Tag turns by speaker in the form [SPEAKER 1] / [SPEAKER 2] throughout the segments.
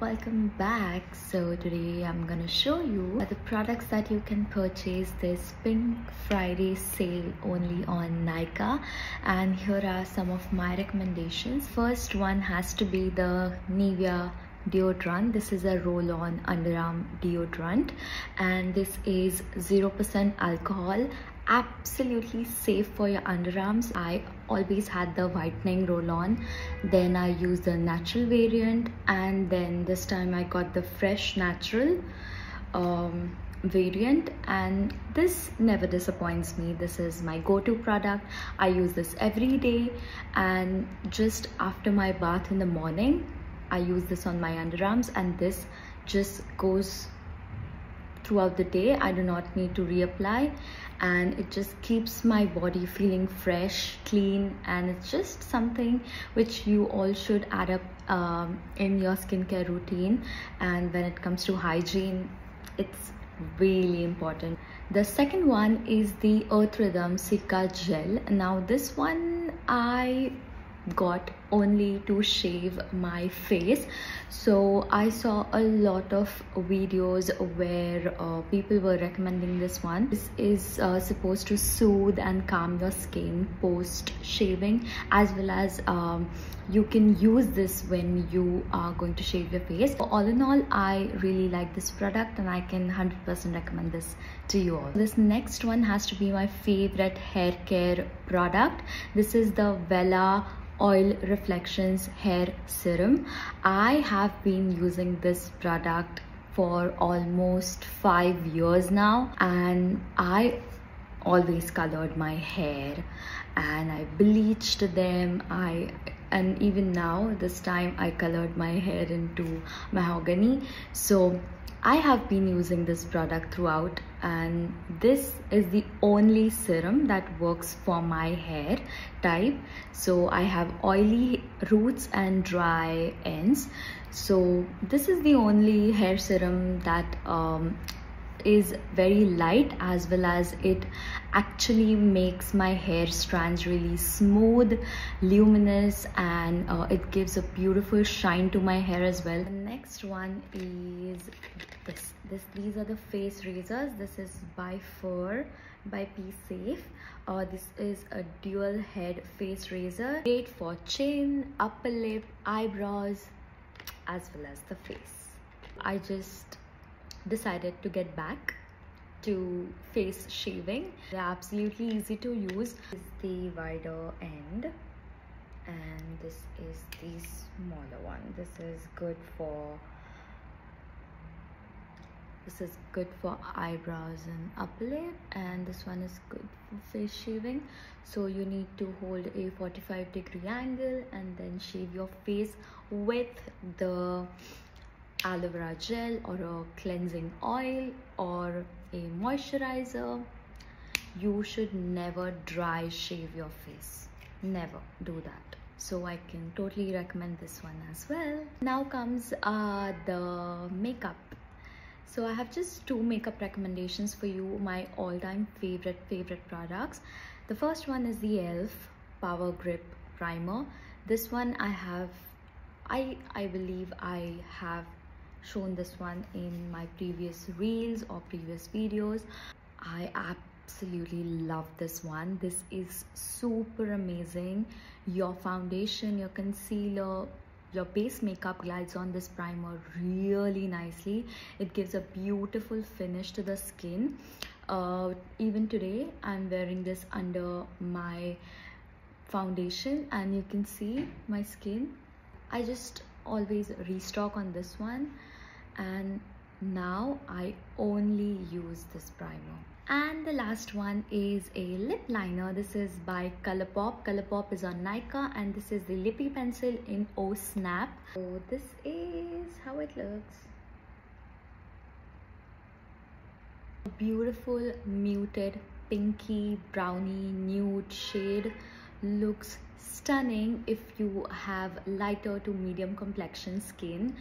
[SPEAKER 1] welcome back. So today i'm gonna show you the products that you can purchase this pink friday sale only on Nykaa. And here are some of my recommendations. First one has to be the nivea deodorant. This is a roll-on underarm deodorant. And this is 0% alcohol absolutely safe for your underarms i always had the whitening roll-on. Then i used the natural variant and then this time i got the fresh natural um, variant and this never disappoints me. This is my go-to product. I use this every day and just after my bath in the morning i use this on my underarms and this just goes throughout the day i do not need to reapply. And it just keeps my body feeling fresh clean and it's just something which you all should add up um, in your skincare routine. And when it comes to hygiene it's really important. The second one is the earth rhythm cica gel. Now this one i got only to shave my face. So i saw a lot of videos where uh, people were recommending this one. This is uh, supposed to soothe and calm your skin post shaving as well as um, you can use this when you are going to shave your face. All in all i really like this product and i can 100% recommend this to you all. This next one has to be my favorite hair care product. This is the Wella oil reflections hair serum. I have been using this product for almost five years now and i always colored my hair and i bleached them. I and even now this time i colored my hair into mahogany. So I have been using this product throughout and this is the only serum that works for my hair type. So I have oily roots and dry ends. So this is the only hair serum that um, is very light as well as it actually makes my hair strands really smooth luminous and uh, it gives a beautiful shine to my hair as well. The next one is this this these are the face razors. This is by FURR by Pee Safe. Uh, this is a dual head face razor. Great for chin upper lip eyebrows as well as the face. I just decided to get back to face shaving. They're absolutely easy to use. This is the wider end and this is the smaller one. This is good for this is good for eyebrows and upper lip and this one is good for face shaving. So you need to hold a 45 degree angle and then shave your face with the aloe vera gel or a cleansing oil or a moisturizer. You should never dry shave your face. Never do that. So i can totally recommend this one as well. Now comes uh, the makeup. So i have just two makeup recommendations for you my all-time favorite favorite products. The first one is the elf power grip primer. This one i have i i believe i have shown this one in my previous reels or previous videos. I absolutely love this one. This is super amazing. Your foundation your concealer your base makeup glides on this primer really nicely. It gives a beautiful finish to the skin. Uh, even today i'm wearing this under my foundation and you can see my skin. I just always restock on this one. And now I only use this primer. And the last one is a lip liner. This is by Colourpop. Colourpop is on Nykaa and this is the Lippie pencil in O Snap. So this is how it looks. A beautiful muted pinky brownie nude shade. Looks stunning if you have lighter to medium complexion skin.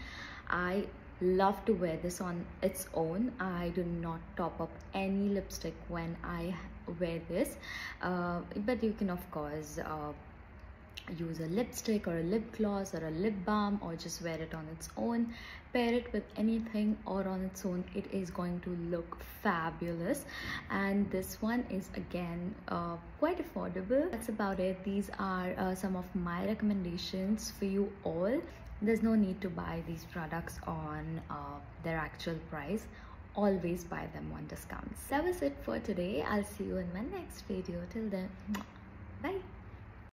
[SPEAKER 1] I love to wear this on its own. I do not top up any lipstick when i wear this. Uh, but you can of course uh, use a lipstick or a lip gloss or a lip balm or just wear it on its own. Pair it with anything or on its own. It is going to look fabulous. And this one is again uh, quite affordable. That's about it. These are uh, some of my recommendations for you all. There's no need to buy these products on uh, their actual price. Always buy them on discounts. That was it for today. I'll see you in my next video. Till then bye